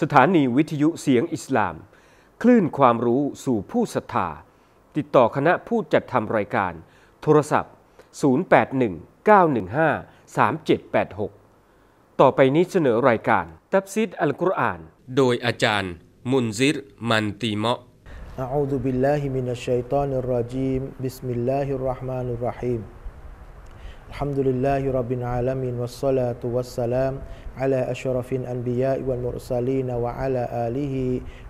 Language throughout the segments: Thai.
สถานีวิทยุเสียงอิสลาม คลื่นความรู้สู่ผู้ศรัทธา ติดต่อคณะผู้จัดทำรายการ โทรศัพท์ 0819153786 ต่อไปนี้เสนอรายการ ตับซิดอัลกุรอาน โดยอาจารย์ มุนซิร มันตีเมาะ أعوذ بالله من الشيطان الرجيم بسم الله الرحمن الرحيم الحمد لله رب العالمين والصلاة والسلام على أشرف الأنبياء والمرسلين وعلى آله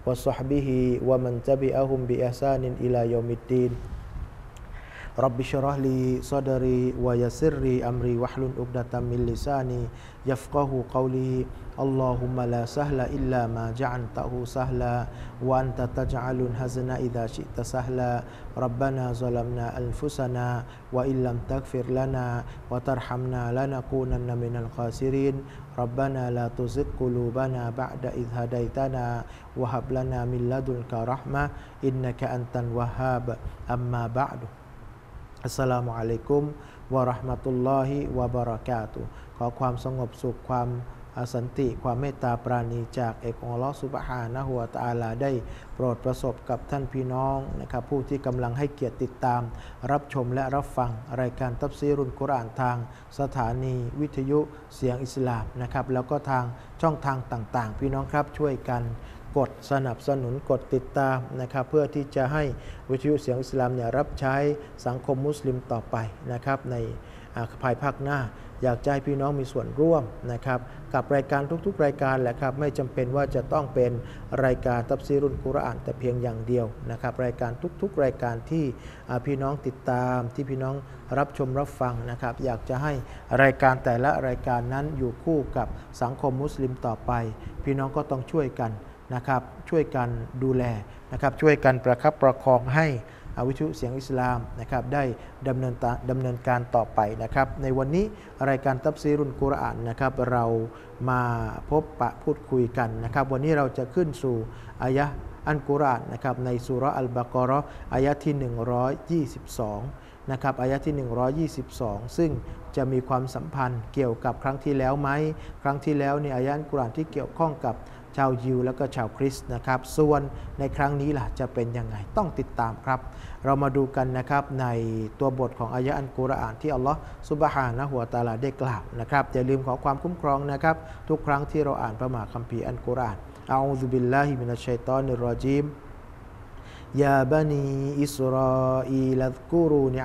وصحبه ومن تبعهم بإحسان إلى يوم الدين. Rabbi syarah li sadari wa yasirri amri wahlun ubdatan min lisani yafqahu qawli. Allahumma la sahla illa ma ja'antahu sahla wa anta taj'alun hazna idha syi'ta sahla. Rabbana zalamna anfusana wa illam takfir lana wa tarhamna lanakunanna minal khasirin. Rabbana la tuzik kulubana ba'da idh hadaitana Wahab lana min ladunka rahmah Innaka antan wahhab. Amma ba'du. อัสสลามุอะลัยกุมวะราะห์มะตุลลอฮิวะบะเราะกาตุขอความสงบสุขความสันติความเมตตาปราณีจากเอกองค์ลลอฮ์ซุบฮานะฮูวตาลาได้โปรดประสบกับท่านพี่น้องนะครับผู้ที่กำลังให้เกียรติติดตาม รับชมและรับฟัง รายการตับซีรุนกุรานทาง สถานีวิทยุเสียงอิสลามนะครับแล้วก็ทางช่องทางต่างๆ พี่น้องครับช่วยกัน กดสนับสนุนกดติดตามนะครับเพื่อที่จะให้วิทยุเสียงอิสลามเนี่ยรับใช้สังคมมุสลิมต่อไปนะครับในภายภาคหน้า อยากให้พี่น้องมีส่วนร่วมนะครับกับรายการทุกๆ รายการแหละครับไม่จำเป็นว่าจะต้องเป็นรายการตับซีรุนกุรอานแต่เพียงอย่างเดียวนะครับรายการทุกๆ รายการที่พี่น้องติดตามที่พี่น้องรับชมรับฟังนะครับอยากจะให้รายการแต่ละรายการนั้นอยู่คู่กับสังคมมุสลิมต่อไป พี่น้องก็ต้องช่วยกัน นะครับช่วยกันดูแลนะครับช่วยกันประคับประคองให้วิทยุเสียงอิสลามนะครับได้ดำเนินดำเนินการต่อไปนะครับในวันนี้รายการตับซีรุนกุรอานนะครับเรามาพบปะพูดคุยกันนะครับวันนี้เราจะขึ้นสู่อายะอันกุรอานนะครับในสุรอัลบากรออายะที่ 122นะครับอายะที่ 122 ซึ่งจะมีความสัมพันธ์เกี่ยวกับครั้งที่แล้วไหมครั้งที่แล้วในอายะอันกุรอานที่เกี่ยวข้องกับ ชาวยิวแล้วก็ชาวคริสต์นะครับ ส่วนในครั้งนี้ล่ะจะเป็นยังไงต้องติดตามครับ เรามาดูกันนะครับในตัวบทของอายะอันกุรอานที่อัลลอฮ์ซุบฮานะหัวตาลาได้กล่าวนะครับอย่าลืมขอความคุ้มครองนะครับ ทุกครั้งที่เราอ่านพระมหาคัมภีร์อันกุรอานอาอูซุบิลลาฮิมินัชชัยตอนิรรจีมยาบานีอิสราอีลดกูรูน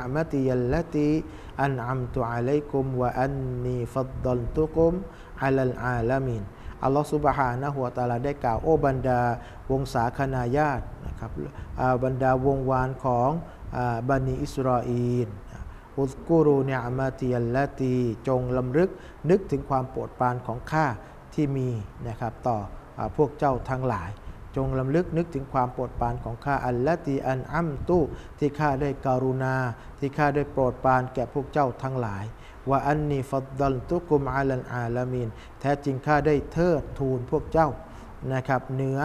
ิ อัลลอฮฺسبحانه وتعالىได้กล่าวโอ้บรรดาวงศาคณาญาตินะครับบรรดาวงวานของบันิอิสราเอลاذكروا نعمتي التيจงลำลึกนึกถึงความโปรดปรานของข้าที่มีนะครับต่อพวกเจ้าทั้งหลาย จงลำลึกนึกถึงความโปรดปรานของข้าอัลละตีอันอัมตุที่ข้าได้การุณา ที่ข้าได้โปรดปรานแก่พวกเจ้าทั้งหลาย ว่าอันนีฟัดดัลตุกุมอาลันอาลามีนแท้จริงข้าได้เทิดทูนพวกเจ้านะครับเหนือ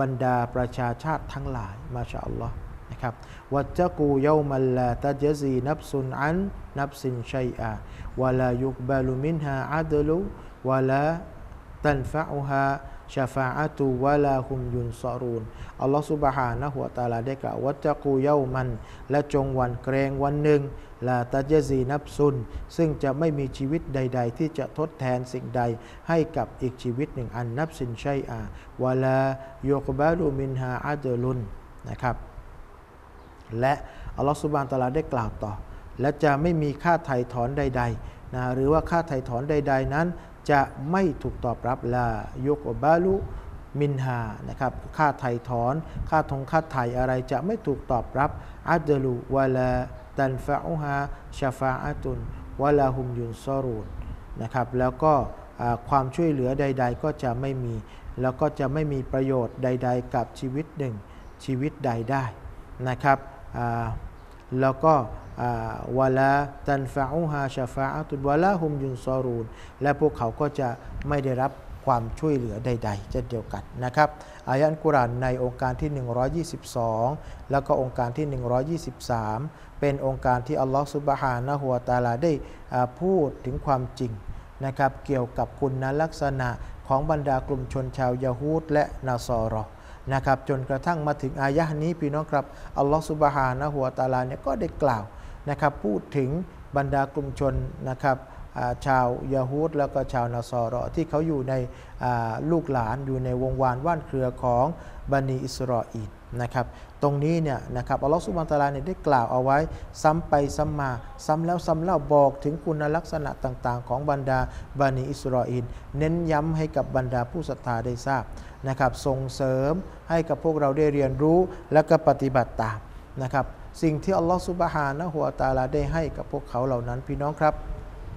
บรรดาประชาชาติทั้งหลายมาชาอัลลอฮ์นะครับวัจกูเยามัลลาตจซีนับซุนอันนับสินชัยอาวลายุกบาลุมินฮาอัดลุวลาตันฟะอุฮาชาฟาอะตุวะลาฮุมยุนซอรูนอัลลอฮฺสุบฮานะหัวตาลาได้กล่าววัจกูเยามัน และจงวันเกรงวันหนึ่ง ลาตาเจซีนับซุน ซึ่งจะไม่มีชีวิตใด ๆ ที่จะทดแทนสิ่งใดให้กับอีกชีวิตหนึ่งอันนับสินชัยอาวาลาโยกบาลูมินฮาอาเดลุนนะครับ และอัลลอฮฺสุบานตะลาได้กล่าวต่อ และจะไม่มีค่าไถ่ถอนใดๆนะหรือว่าค่าไถ่ถอนใด ๆ นั้น จะไม่ถูกตอบรับลายกบาลูมินฮานะครับค่าไถ่ถอน ค่าทงค่าไถ่อะไรจะไม่ถูกตอบรับอัดลูวาลา ตันฟะอุฮาชาฟาอะตุนวะลาฮุมยุนซอรูนนะครับแล้วก็ความช่วยเหลือใด ๆ ก็จะไม่มี แล้วก็จะไม่มีประโยชน์ใด ๆ กับชีวิตหนึ่งชีวิตใดได้นะครับแล้วก็วะลาตันฟะอุฮาชาฟาอะตุนวะลาฮุมยุนซอรูนและพวกเขาก็จะไม่ได้รับ ความช่วยเหลือใด ๆ เช่นเดียวกันนะครับอายะกุรานในองค์การที่ 122 แล้วก็องค์การที่ 123 เป็นองค์การที่อัลลอฮฺสุบฮานะฮัวตาลาได้พูดถึงความจริงนะครับเกี่ยวกับคุณลักษณะของบรรดากลุ่มชนชาวยาฮูดและนาซอรอนะครับจนกระทั่งมาถึงอายะนี้พี่น้องครับอัลลอฮฺสุบฮานะหัวตาลาเนี่ยก็ได้กล่าวนะครับพูดถึงบรรดากลุ่มชนนะครับ ชาวยาฮูดแล้วก็ชาวนาซอรอที่เขาอยู่ในลูกหลานอยู่ในวงวานว่านเครือของบันิอิสราเอลนะครับตรงนี้เนี่ยนะครับอัลลอฮฺสุบานตะลาเนี่ยได้กล่าวเอาไว้ ซ้ำไปซ้ำมา ซ้ำแล้วซ้ำเล่าบอกถึงคุณลักษณะต่างๆ ของบรรดาบันิอิสราเอลเน้นย้ำให้กับบรรดาผู้ศรัทธาได้ทราบนะครับส่งเสริมให้กับพวกเราได้เรียนรู้และก็ปฏิบัติตามนะครับสิ่งที่อัลลอฮฺสุบฮานะหัวตาลาได้ให้กับพวกเขาเหล่านั้นพี่น้องครับ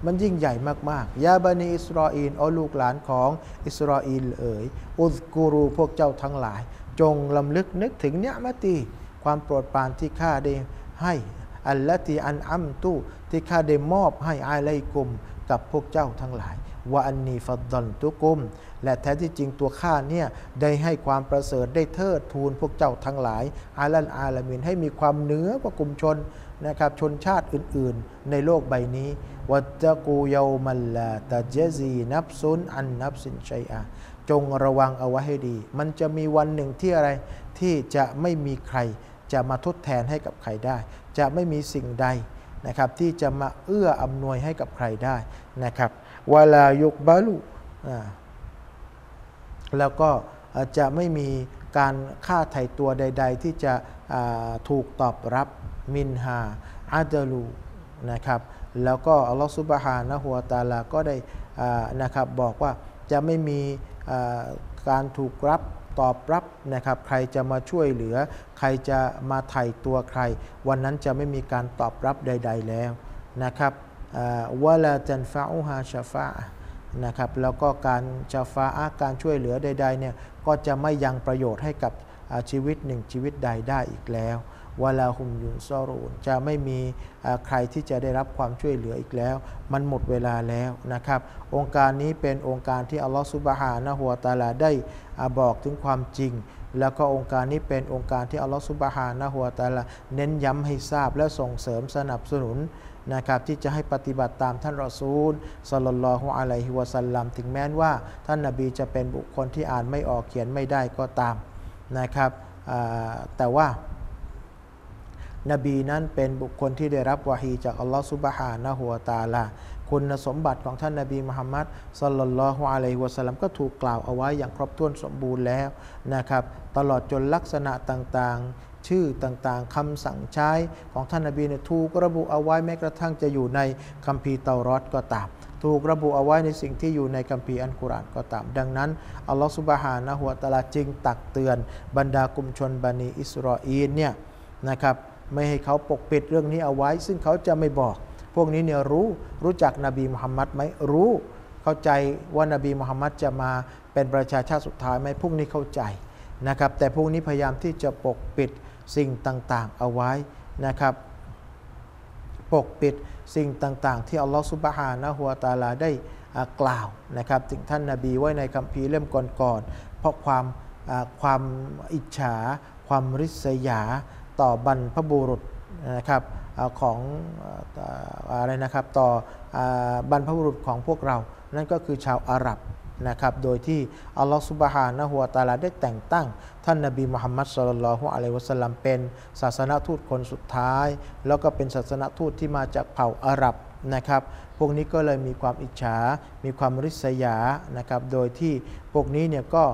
มันยิ่งใหญ่มากๆ ยาบันีอิสราเอลอลูกหลานของอิสราเอลเอ๋ย อุสกูรูพวกเจ้าทั้งหลาย จงลำลึกนึกถึงเนื้อมตี ความโปรดปรานที่ข้าได้ให้ อัลละตีอันอัมตุที่ข้าได้มอบให้อายไลกุมกับพวกเจ้าทั้งหลาย ว่าอันนีฟัดดอนตุกุม และแท้ที่จริงตัวข้าเนี่ยได้ให้ความประเสริฐได้เทิดทูนพวกเจ้าทั้งหลาย อาลันอาลามินให้มีความเหนือกว่ากลุ่มชนนะครับชนชาติอื่นๆ ในโลกใบนี้วัจกูเยามัลลาตาเจซีนับซุนอันนับสินชัยอาจงระวังเอาไว้ให้ดี มันจะมีวันหนึ่งที่อะไรที่จะไม่มีใคร จะมาทดแทนให้กับใครได้ จะไม่มีสิ่งใดนะครับที่จะมาเอื้ออำนวยให้กับใครได้นะครับ วลายุกบาลุแล้วก็จะไม่มีการฆ่าไถ่ตัวใด ๆ ที่จะถูกตอบรับมินฮาอาดลูนะครับ แล้วก็อัลลอฮฺซุบฮานะฮัวตาลาก็ได้นะครับบอกว่าจะไม่มีการถูกรับตอบรับนะครับ ใครจะมาช่วยเหลือ ใครจะมาไถ่ตัวใคร วันนั้นจะไม่มีการตอบรับใด ๆแล้วนะครับ วะลาจันฟาอูฮาชาฟานะครับแล้วก็การชาฟาอาการช่วยเหลือใดๆเนี่ยก็จะไม่ยังประโยชน์ให้กับชีวิตหนึ่งชีวิตใดได้อีกแล้ววลาหุมยุนซอรูนจะไม่มีใครที่จะได้รับความช่วยเหลืออีกแล้ว มันหมดเวลาแล้วนะครับ องค์การนี้เป็นองค์การที่อัลลอฮฺสุบฮานะฮัวตาลาได้บอกถึงความจริง แล้วก็องค์การนี้เป็นองค์การที่อัลลอฮฺสุบฮานะฮัวตาลาเน้นย้ำให้ทราบและส่งเสริมสนับสนุน นะครับที่จะให้ปฏิบัติตามท่านรอซูลสลลลอฮุอะลัยฮิวะสัลลัมถึงแม้นว่าท่านนาบีจะเป็นบุคคลที่อ่านไม่ออกเขียนไม่ได้ก็ตามนะครับแต่ว่านบีนั้นเป็นบุคคลที่ได้รับวาฮีจากอัลลอฮฺสุบฮานะฮัวตาลาคุณสมบัติของท่านนาบีมุฮัมมัดสลลัลลอฮุอะลัยฮิวะสัลลัมก็ถูกกล่าวเอาไว้อย่างครบถ้วนสมบูรณ์แล้วนะครับ ตลอดจนลักษณะต่างๆ ชื่อต่างๆคำสั่งใช้ของท่านนบีเนี่ยถูกระบุเอาไว้แม้กระทั่งจะอยู่ในคัมภีร์เตารอดก็ตามถูกระบุเอาไว้ในสิ่งที่อยู่ในคัมภีร์อันกุรอานก็ตาม ดังนั้นอัลลอฮฺสุบฮานะฮุวาตาลาจึงตักเตือนบรรดากลุ่มชนบันิอิสราเอลเนี่ยนะครับไม่ให้เขาปกปิดเรื่องนี้เอาไว้ ซึ่งเขาจะไม่บอก พวกนี้เนี่ยรู้รู้จักนบีมุฮัมมัดไหมรู้ เข้าใจว่านบีมุฮัมมัดจะมาเป็นประชาชาติสุดท้ายไหมพวกนี้เข้าใจนะครับแต่พวกนี้พยายามที่จะปกปิด สิ่งต่างๆ เอาไว้นะครับ ปกปิดสิ่งต่างๆ ที่อัลลอฮฺสุบฮานะฮัวตาลาได้กล่าวนะครับถึงท่านนาบีไว้ในคัมภีร์เล่มก่อนๆเพราะความความอิจฉา ความริษยาต่อบรรพบุรุษนะครับของอะไรนะครับต่อบรรพบุรุษของพวกเรา นั่นก็คือชาวอาหรับ นะครับ โดยที่อัลลอฮฺสุบฮานะฮัวตาลาได้แต่งตั้ง ท่านนบีมุฮัมมัดสุลลัลฮุอะลัยวะสัลลัมเป็นศาสนทูตคนสุดท้าย แล้วก็เป็นศาสนทูตที่มาจากเผ่าอาหรับนะครับ พวกนี้ก็เลยมีความอิจฉา มีความริษยา นะครับ โดยที่พวกนี้เนี่ยก็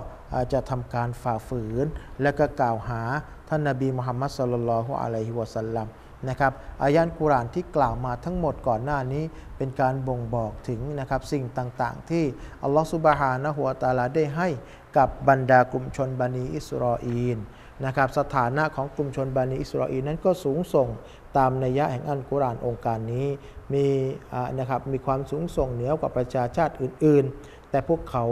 จะทำการฝ่าฝืน และก็กล่าวหาท่านนบีมุฮัมมัดสุลลัลฮุอะลัยฮิวะสัลลัม นะครับอายันกุรานที่กล่าวมาทั้งหมดก่อนหน้านี้ เป็นการบ่งบอกถึงนะครับสิ่งต่างๆ ที่อัลลอฮฺสุบฮานะฮุวาตาลาได้ให้กับบรรดากลุ่มชนบันิอิสราเอลนะครับสถานะของกลุ่มชนบันิอิสราเอลนั้นก็สูงส่งตามนัยยะแห่งอันกุรานองค์การนี้ มีนะครับมีความสูงส่งเหนือกว่าประชาชาติอื่น ๆ แต่พวกเขา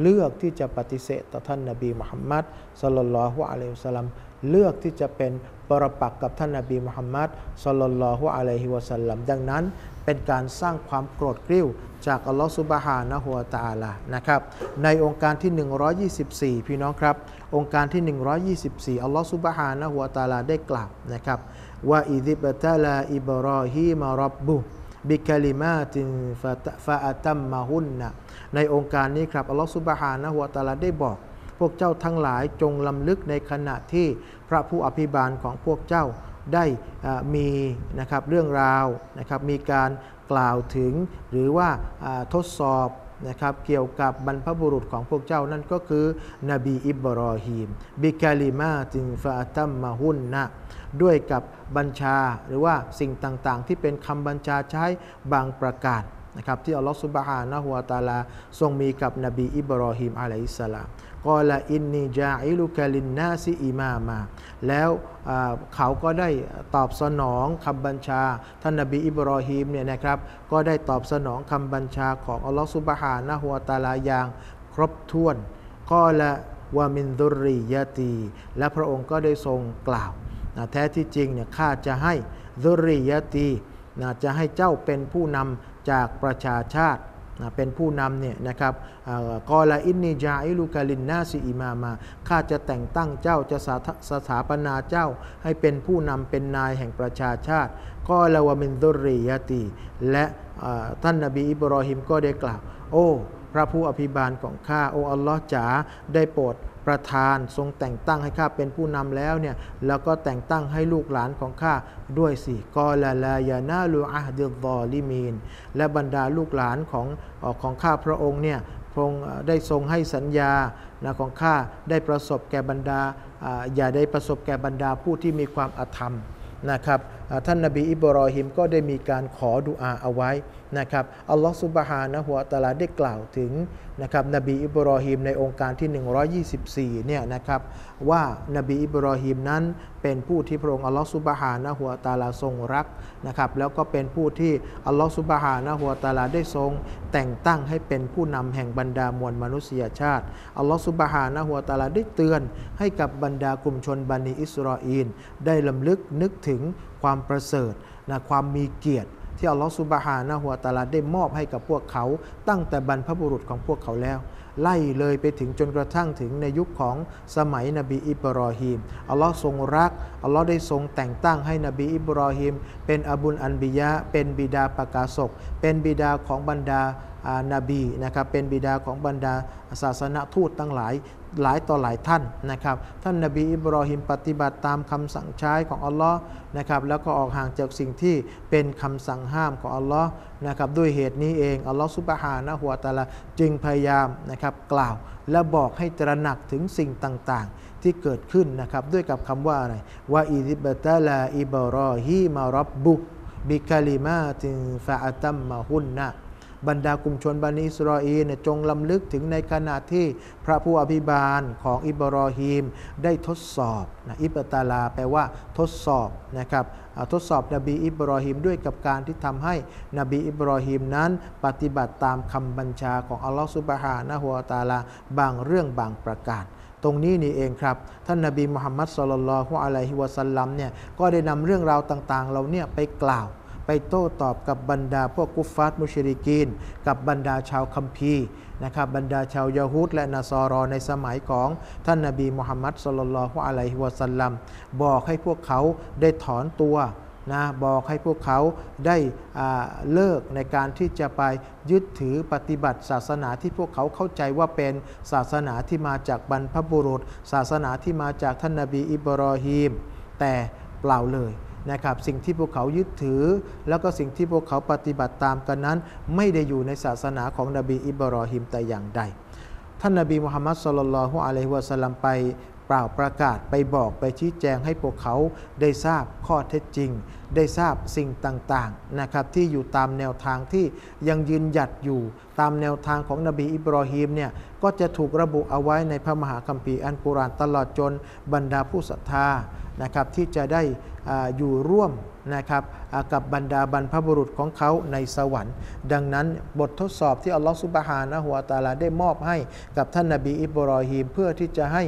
เลือกที่จะปฏิเสธต่อท่านนบีมุฮัมมัดสลลัลลอฮุอะลัยฮิวสลัมเลือกที่จะเป็นปรปักกับท่านนาบีมุฮัมมัดสลลัลฮุอะลัยฮิวสัลลัมดังนั้น เป็นการสร้างความโกรธกริ้ว จากอัลลอฮฺสุบฮานะฮุวาตาลานะครับในองค์การที่ 124 พี่น้องครับ องค์การที่ 124 อัลลอฮฺสุบฮานะฮุวาตาลาได้กล่าวนะครับว่าอิดิบตาลาอิบรอฮีมารับบุ บิคลิมาตินฟาอัตัมมาฮุนนะในองค์การนี้ครับอัลลอฮฺสุบฮานะฮุวาตาลาได้บอก พวกเจ้าทั้งหลายจงลำลึกในขณะที่พระผู้อภิบาลของพวกเจ้าได้มีนะครับเรื่องราวนะครับมีการกล่าวถึงหรือว่าทดสอบนะครับเกี่ยวกับบรรพบุรุษของพวกเจ้านั่นก็คือนบีอิบรอฮีมبكلمات فأتمهن ด้วยกับบัญชาหรือว่าสิ่งต่างๆ ที่เป็นคำบัญชาใช้บางประกาศนะครับที่อัลลอฮฺسبحانه وتعالىทรงมีกับนบีอิบรอฮิมعليه السلام قال إني جاعلك للناس إماما แล้วเขาก็ได้ตอบสนองคำบัญชา ท่านนบีอิบรอฮิมเนี่ยนะครับก็ได้ตอบสนองคำบัญชาของอัลลอฮฺسبحانه وتعالىอย่างครบถ้วนกอละวามินดุริยาตี และพระองค์ก็ได้ทรงกล่าว นะแท้ที่จริงเนี่ยข้าจะให้ดุริยาตีนะจะให้เจ้าเป็นผู้นำจากประชาชาตินะเป็นผู้นำเนี่ยนะครับกอลาอินนีจาอิลูกาลินนาซีอิมามาข้าจะแต่งตั้งเจ้าจะสถาปนาเจ้าให้เป็นผู้นำเป็นนายแห่งประชาชาติกอลาวามินดุริยาตีและท่านนบีอิบรอฮิมก็ได้กล่าว โอ้ พระผู้อภิบาลของข้า โอ้อัลลอฮ์จ๋าได้โปรด ประธานทรงแต่งตั้งให้ข้าเป็นผู้นำแล้วเนี่ยแล้วก็แต่งตั้งให้ลูกหลานของข้าด้วยสิกอลาลายานาลูอาฮดิลอลิมีนและบรรดาลูกหลานของของข้าพระองค์เนี่ยพระองค์ได้ทรงให้สัญญานะของข้าได้ประสบแก่บรรดาอย่าได้ประสบแก่บรรดาผู้ที่มีความอธรรมนะครับท่านนบีอิบรอฮิมก็ได้มีการขอดุอาเอาไว้ นะครับอัลลอฮฺสุบฮานะฮุวตาลาได้กล่าวถึงนะครับนบีอิบรอฮิมในองค์การที่ 124เนี่ยนะครับว่านบีอิบรอฮิมนั้นเป็นผู้ที่พระองค์อัลลอฮฺสุบฮานะฮุวตาลาทรงรักนะครับแล้วก็เป็นผู้ที่อัลลอฮฺสุบฮานะฮุวตาลาได้ทรง แต่งตั้งให้เป็นผู้นำแห่งบรรดามวลมนุษยชาติอัลลอฮฺสุบฮานะฮุวตาลาได้เตือน ให้กับบรรดากลุ่มชนบันิอิสราเอลได้ลำลึกนึกถึงความประเสริฐนะความมีเกียรติ ที่อัลลอฮฺสุบฮานะหัวตาลาได้มอบให้กับพวกเขา ตั้งแต่บรรพบุรุษของพวกเขาแล้ว ไล่เลยไปถึงจนกระทั่งถึงในยุคของสมัยนบีอิบรอฮิมอัลลอฮ์ทรงรักอัลลอฮ์ได้ทรงแต่งตั้งให้นบีอิบรอฮิมเป็นอบุลอันบิยะเป็นบิดาประกาศก เป็นบิดาของบรรดานาบีนะครับเป็นบิดาของบรรดาศาสนทูตทั้งหลาย หลายต่อหลายท่านนะครับ ท่านนบีอิบรอฮิมปฏิบัติตามคำสั่งใช้ของอัลลอฮ์นะครับ แล้วก็ออกห่างจากสิ่งที่เป็นคำสั่งห้ามของอัลลอฮ์นะครับ ด้วยเหตุนี้เองอัลลอฮ์สุบฮานะหัวตาลาจึงพยายามนะครับกล่าวและบอกให้ตระหนักถึงสิ่งต่างๆ ที่เกิดขึ้นนะครับ ด้วยกับคำว่าอะไรว่าอิริบตาลาอิบรอฮีมารับบุบิคาลิมาตินฟาอัตัมมาฮุนนะ บรรดากลุ่มชนบันิอิสราเอลจงลำลึกถึงในขณะที่พระผู้อภิบาลของอิบรอฮีมได้ทดสอบนะอิบตาลาแปลว่าทดสอบนะครับทดสอบนบีอิบรอฮิมด้วยกับการที่ทำให้นบีอิบรอฮิมนั้นปฏิบัติตามคำบัญชาของอัลลอฮฺสุบฮานะฮุวาตาลาบางเรื่องบางประการ ตรงนี้นี่เองครับ ท่านนบีมุฮัมมัดสุลลัลฮุอะลัยฮิวะสัลลัมเนี่ยก็ได้นำเรื่องราวต่างๆเราเนี่ยไปกล่าว ไปโต้ตอบกับบรรดาพวกกุฟฟาร์มุชริกีน กับบรรดาชาวคัมภีร์นะครับบรรดาชาวยาฮูดและนาซอรอในสมัยของท่านนาบีมุฮัมมัดสุลลัลฮุอะลัยฮิวะสัลลัมบอกให้พวกเขาได้ถอนตัวนะบอกให้พวกเขาได้เลิกในการที่จะไปยึดถือปฏิบัติศาสนาที่พวกเขาเข้าใจว่าเป็นศาสนาที่มาจากบรรพบุรุษ ศาสนาที่มาจากท่านนาบีอิบรอฮีม แต่เปล่าเลย นะครับสิ่งที่พวกเขายึดถือ แล้วก็สิ่งที่พวกเขาปฏิบัติตามกันนั้น ไม่ได้อยู่ในศาสนาของนบีอิบรอฮิมแต่อย่างใด ท่านนบีมุฮัมมัดสุลลัลฮุอะลัยฮิวะสัลลัมไปเปล่าประกาศไปบอกไปชี้แจงให้พวกเขาได้ทราบข้อเท็จจริง ได้ทราบสิ่งต่างๆนะครับที่อยู่ตามแนวทางที่ยังยืนหยัดอยู่ตามแนวทางของนบีอิบรอฮีมเนี่ยก็จะถูกระบุเอาไว้ในพระมหาคัมภีร์อันกุรานตลอดจนบรรดาผู้ศรัทธานะครับที่จะได้อยู่ร่วมนะครับกับบรรดาบรรพบุรุษของเขาในสวรรค์ ดังนั้นบททดสอบที่อัลลอฮฺสุบฮานะหัวตาลาได้มอบให้กับท่านนาบีอิบรอฮีมเพื่อที่จะให้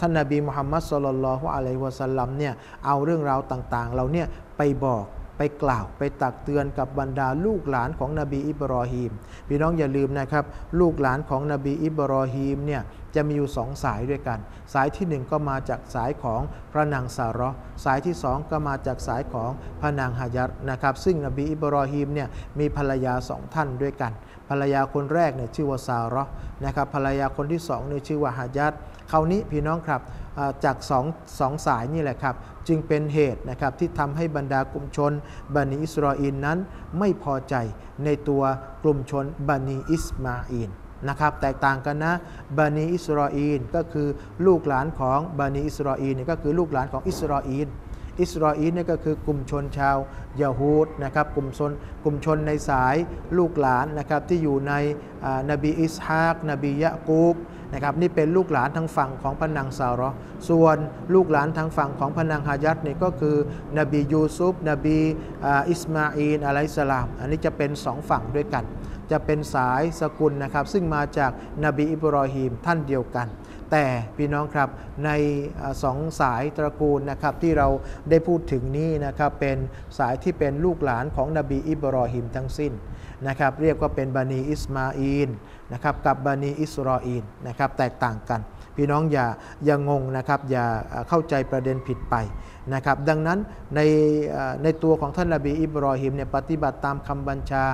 ท่านนาบีมุฮัมมัดสุลลัลลอฮุอะลัยฮิวะสัลลัมเนี่ยเอาเรื่องราวต่างๆ เราเนี่ยไปบอกไปกล่าวไปตักเตือนกับบรรดาลูกหลานของนบีอิบรอฮีมพี่น้องอย่าลืมนะครับ ลูกหลานของนบีอิบรอฮีมเนี่ยจะมีอยู่สองสายด้วยกัน สายที่หนึ่งก็มาจากสายของพระนางซาระสายที่สองก็มาจากสายของพระนางฮายัดนะครับ ซึ่งนบีอิบรอฮีมเนี่ยมีภรรยาสองท่านด้วยกัน ภรรยาคนแรกเนี่ยชื่อว่าซาระนะครับภรรยาคนที่สองเนี่ยชื่อว่าฮายัดคราวนี้พี่น้องครับ จากสองสองสายนี่แหละครับ จึงเป็นเหตุนะครับที่ทำให้บรรดากลุ่มชนบานีอิสราเอลนั้นไม่พอใจในตัวกลุ่มชนบานีอิสมาอีลนะครับแตกต่างกันนะบานีอิสราเอลก็คือลูกหลานของบานีอิสราเอลนี่ก็คือลูกหลานของอิสราเอลอิสราเอลนี่ก็คือกลุ่มชนชาวยาฮูดีนะครับกลุ่มชนกลุ่มชนในสายลูกหลานนะครับที่อยู่ในนบีอิสฮากนบียะกูบ นะครับนี่เป็นลูกหลานทางฝั่งของพนังซาระส่วนลูกหลานทางฝั่งของพนังฮายัดนี่ก็คือนบียูซุฟนบีอิสมาอีนอะลัยสลาม อันนี้จะเป็นสองฝั่งด้วยกัน จะเป็นสายสกุลนะครับ ซึ่งมาจากนบีอิบรอฮีมท่านเดียวกัน แต่พี่น้องครับในสองสายตระกูลนะครับที่เราได้พูดถึงนี้นะครับเป็นสายที่เป็นลูกหลานของนบีอิบรอฮิมทั้งสิ้น นะครับเรียกว่าเป็นบานีอิสมาอีนนะครับกับบานีอิสรออีนนะครับแตกต่างกัน พี่น้องอย่าอย่างงนะครับอย่าเข้าใจประเด็นผิดไปนะครับดังนั้นในในตัวของท่านนบีอิบรอฮิมเนี่ยปฏิบัติตามคำบัญชา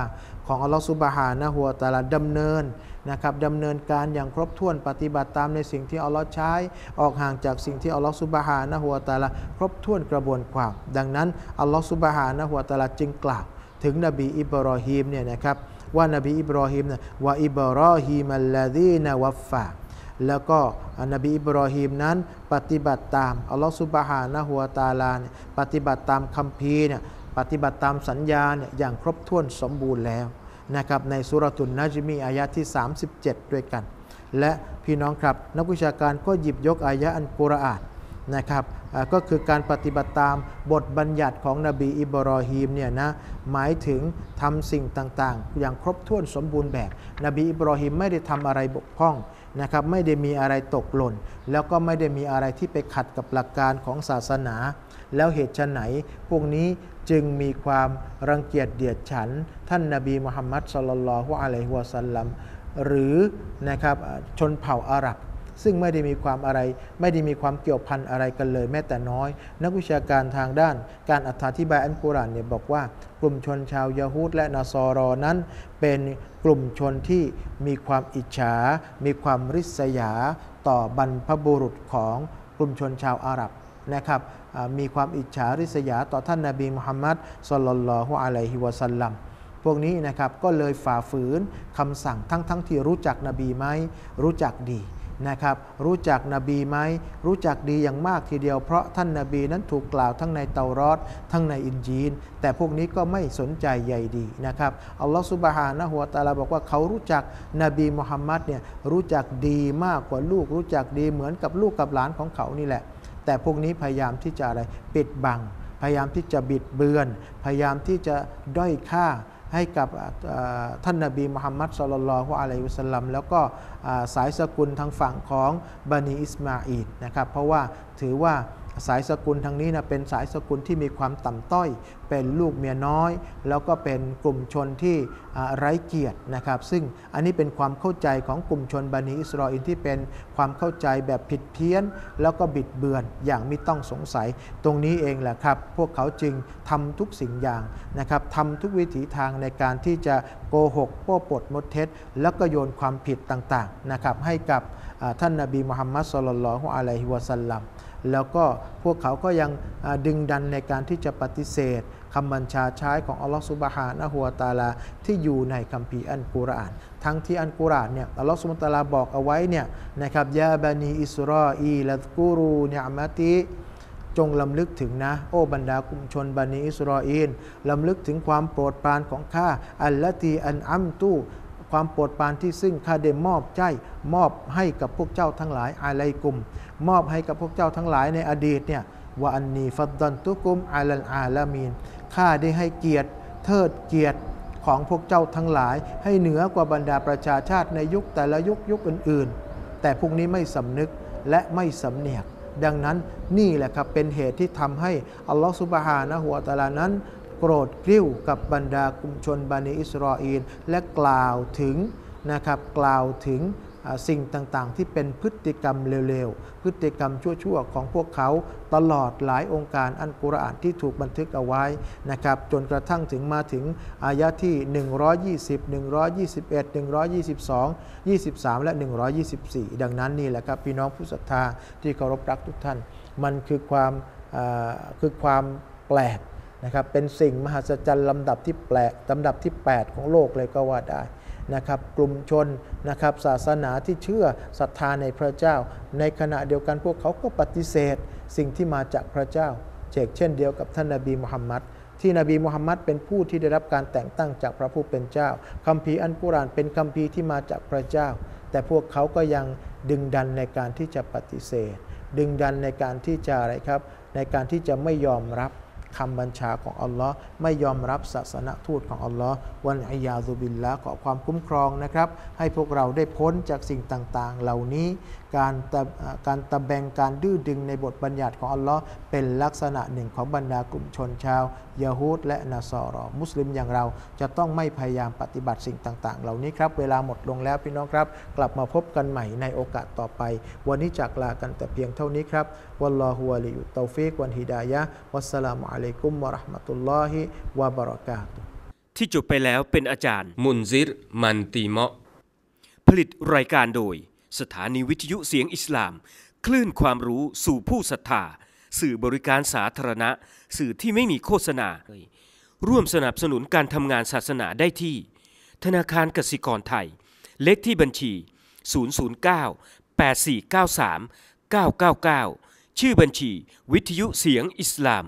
ของอัลลอฮฺสุบฮานะฮัวตาลาดำเนินนะครับดำเนินการอย่างครบถ้วนปฏิบัติตามในสิ่งที่อัลลอฮ์ใช้ ออกห่างจากสิ่งที่อัลลอฮ์สุบฮานะฮัวตาลาครบถ้วนกระบวนความ ดังนั้นอัลลอฮ์สุบฮานะฮัวตาลาจึงกล่าว ถึงนบีอิบรอฮีมเนี่ยนะครับว่านบีอิบรอฮีมนะว่าอิบรอฮีมัลลาดีนวัฟฟาแล้วก็นบีอิบรอฮีมนั้นปฏิบัติตามอัลลอฮฺสุบฮานะฮัวตาลาเนี่ยปฏิบัติตามคัมภีร์เนี่ยปฏิบัติตามสัญญาเนี่ยอย่างครบถ้วนสมบูรณ์แล้วนะครับในสุรตุนนัจมีอายะที่ 37 ด้วยกัน และพี่น้องครับนักวิชาการก็หยิบยกอายะอันกุรอานนะครับ ก็คือการปฏิบัติตามบทบัญญัติของนบีอิบรอฮีมเนี่ยนะหมายถึงทำสิ่งต่างๆ อย่างครบถ้วนสมบูรณ์แบบ นบีอิบรอฮีมไม่ได้ทำอะไรบกพร่องนะครับไม่ได้มีอะไรตกหล่น แล้วก็ไม่ได้มีอะไรที่ไปขัดกับหลักการของศาสนา แล้วเหตุชไหน พวกนี้จึงมีความรังเกียจเดียดฉัน ท่านนาบีมุฮัมมัดสลลัลฮุอะลัยฮิวะสัลลัมหรือนะครับชนเผ่าอาหรับ ซึ่งไม่ได้มีความอะไร ไม่ได้มีความเกี่ยวพันอะไรกันเลย แม้แต่น้อย นักวิชาการทางด้านการอธิบายอันกุรานเนี่ยบอกว่ากลุ่มชนชาวยาฮูดและนาซอรอนั้น เป็นกลุ่มชนที่มีความอิจฉา มีความริษยา ต่อบรรพบุรุษของกลุ่มชนชาวอาหรับนะครับมีความอิจฉาริษยาต่อท่านนาบีมุฮัมมัดสุลลัลลอฮุอะลัยฮิวะสัลลัมพวกนี้นะครับก็เลยฝ่าฝืนคำสั่งทั้งๆทที่รู้จักนบีไหมรู้จักดี นะครับรู้จักนบีไหมรู้จักดีอย่างมากทีเดียว เพราะท่านนาบีนั้นถูกกล่าวทั้งในเตารอดทั้งในอินจีน แต่พวกนี้ก็ไม่สนใจใหญ่ดีนะครับอัลลอฮฺสุบฮานะฮัวตาลาบอกว่าเขารู้จักนบีมุฮัมมัดเนี่ยรู้จักดีมากกว่าลูก รู้จักดีเหมือนกับลูกกับหลานของเขานี่แหละ แต่พวกนี้พยายามที่จะอะไรปิดบัง พยายามที่จะบิดเบือน พยายามที่จะด้อยค่า ให้กับท่านนาบีมุฮัมมัดสุลลัลฮุอะลัยฮิวสัลลัมแล้วก็สายสกุลทางฝั่งของบันิอิสมาอีดนะครับเพราะว่าถือว่า สายสกุลทางนี้นะเป็นสายสกุลที่มีความต่ำต้อย เป็นลูกเมียน้อย แล้วก็เป็นกลุ่มชนที่ไร้เกียรตินะครับ ซึ่งอันนี้เป็นความเข้าใจของกลุ่มชนบันิอิสราเอลที่เป็นความเข้าใจแบบผิดเพี้ยน แล้วก็บิดเบือนอย่างไม่ต้องสงสัย ตรงนี้เองแหละครับ พวกเขาจึงทำทุกสิ่งอย่างนะครับทำทุกวิถีทางในการที่จะโกหกโป้ปดมดเท็จ แล้วก็โยนความผิดต่างๆนะครับให้กับท่านนาบีมุฮัมมัดสุลลัลฮุอะลัยฮิวะสัลลัม แล้วก็พวกเขาก็ยังดึงดันในการที่จะปฏิเสธคำบัญชาใช้ของอัลลอฮฺสุบฮานะฮัวตาลา ที่อยู่ในคัมภีร์อันกุรอาน ทั้งที่อันกุรอานเนี่ยอัลลอฮฺสุบฮานะตาลาบอกเอาไว้เนี่ยนะครับยาบานีอิสราอีลัดกูรูเนอมติจงลำลึกถึงนะ โอ้บรรดากลุ่มชนบันีอิสราเอลลำลึกถึงความโปรดปรานของข้าอัลละตีอันอัมตู ความโปรดปรานที่ซึ่งข้าได้มอบใจมอบให้กับพวกเจ้าทั้งหลายอาลัยกุม มอบให้กับพวกเจ้าทั้งหลายในอดีตเนี่ยว่าอันนีฟัดดันตุกุมอาลัลอาลามีนข้าได้ให้เกียรติเทิดเกียรติของพวกเจ้าทั้งหลาย ให้เหนือกว่าบรรดาประชาชาติในยุคแต่ละยุคยุคอื่น ๆ แต่พวกนี้ไม่สำนึกและไม่สำเนียกดังนั้นนี่แหละครับเป็นเหตุที่ทำให้อัลลอฮฺสุบฮานะหัวตาลานั้น โกรธกริ้วกับบรรดากลุ่มชนบันิอิสราเอลและกล่าวถึงนะครับกล่าวถึงสิ่งต่างๆ ที่เป็นพฤติกรรมเร็วๆ พฤติกรรมชั่วๆ ของพวกเขาตลอดหลายองค์การอันกุรอานที่ถูกบันทึกเอาไว้นะครับจนกระทั่งถึงมาถึงอายะที่ 120 121 122 23 และ 124 ดังนั้นนี่แหละครับพี่น้องผู้ศรัทธาที่เคารพรักทุกท่าน มันคือความคือความแปลก นะครับเป็นสิ่งมหัศจรรย์ลำดับที่แปลกลำดับที่ 8 ของโลกเลยก็ว่าได้นะครับกลุ่มชนนะครับศาสนาที่เชื่อศรัทธาในพระเจ้า ในขณะเดียวกันพวกเขาก็ปฏิเสธ สิ่งที่มาจากพระเจ้าเช่นเช่นเดียวกับท่านนาบีมุฮัมมัดที่นบีมุฮัมมัดเป็นผู้ที่ได้รับการแต่งตั้งจากพระผู้เป็นเจ้าคัมภีร์อันกุรานเป็นคัมภีร์ที่มาจากพระเจ้า แต่พวกเขาก็ยังดึงดันในการที่จะปฏิเสธ ดึงดันในการที่จะอะไรครับ ในการที่จะไม่ยอมรับ คำบัญชาของอัลลอฮ์ไม่ยอมรับศาสนทูตของอัลลอฮ์والعياذ باللهขอความคุ้มครองนะครับ ให้พวกเราได้พ้นจากสิ่งต่างๆ เหล่านี้ การตะการตะแบงการดื้อดึงในบทบัญญัติของอัลลอฮ์เป็นลักษณะหนึ่งของบรรดากลุ่มชนชาวยาฮูดและนาซอรอมุสลิมอย่างเราจะต้องไม่พยายามปฏิบัติสิ่งต่าง ๆ เหล่านี้ครับ เวลาหมดลงแล้วพี่น้องครับ กลับมาพบกันใหม่ในโอกาสต่อไป วันนี้จากลากันแต่เพียงเท่านี้ครับوالله ولي التوفيق والهدايةวัสสลามุอะลัยกุมวะราะห์มะตุลลอฮิวะบะเราะกาตุที่จบไปแล้วเป็นอาจารย์ มุนซิร มันตีเมาะ ผลิตรายการโดย สถานีวิทยุเสียงอิสลาม คลื่นความรู้สู่ผู้ศรัทธา สื่อบริการสาธารณะ สื่อที่ไม่มีโฆษณา ร่วมสนับสนุนการทำงานศาสนาได้ที่ ธนาคารกสิกรไทย เลขที่บัญชี 009 8493 999 ชื่อบัญชี วิทยุเสียงอิสลาม